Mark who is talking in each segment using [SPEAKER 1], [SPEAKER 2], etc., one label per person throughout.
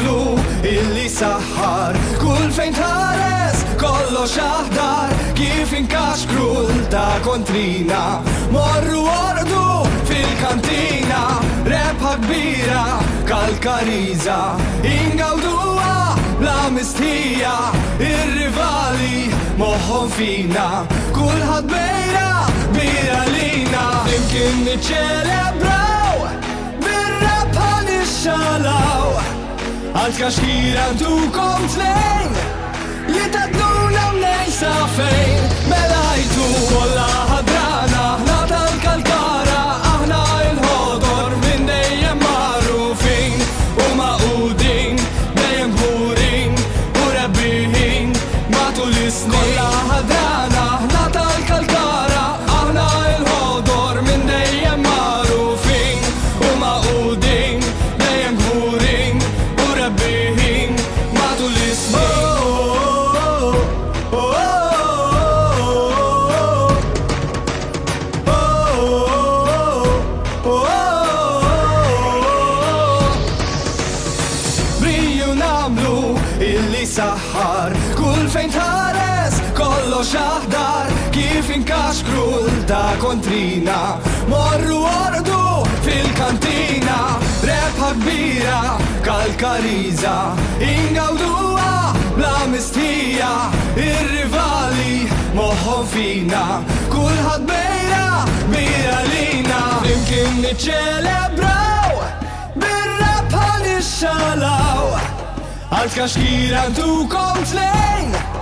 [SPEAKER 1] blu illi saħħar Kull fejn tħares kollo xaħdar Kif inkax krull ta' kontrina Morru ordu fil-kantina Rebħa kbira kalkariza Ingawdua bla mistija Ir-rivali moħħon fina Kullħad bejra bira lina Imkien niċċeleb Als kan du kommst länge xaħdar kif krull ta' kontrina Morru ordu fil-kantina Rebħa kbira kalkariza ingaudua, bla mistija Ir-rivali moħħon fina Kulħad bejra bira lina Imkien niċelebraw Birra pa' nixxalaw Għal-kaxkira tu tlejn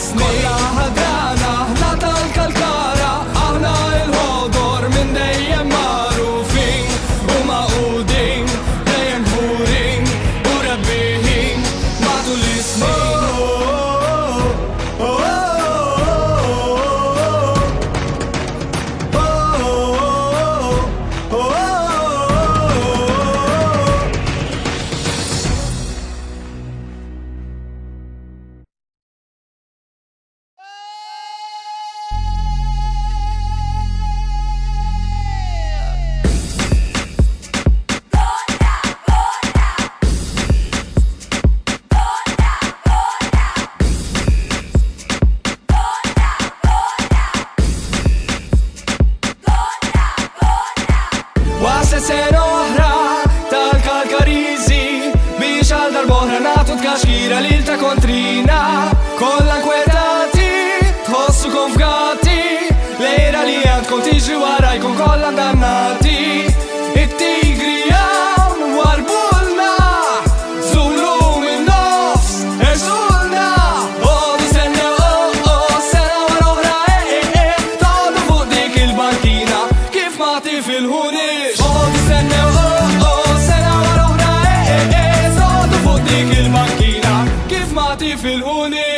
[SPEAKER 1] snake.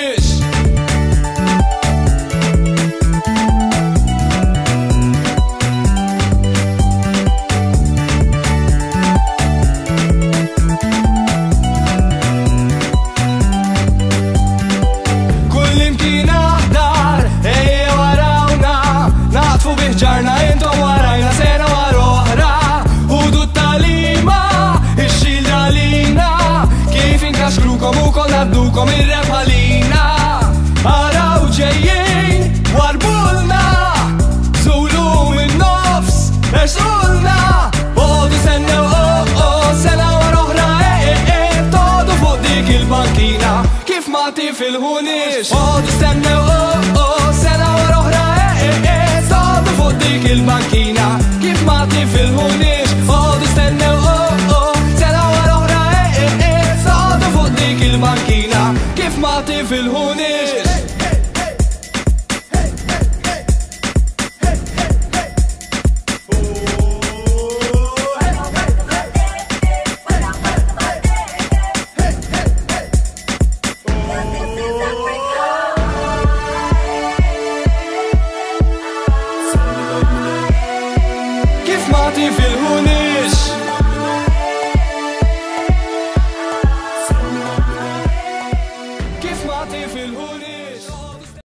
[SPEAKER 1] Yeah. في الهونيش اقعد استنى سنة ايه ايه صعد فوق الماكينة كيف معطي اقعد استنى سنة ايه ايه صعد فوق الماكينة كيف سمعتي في الهنا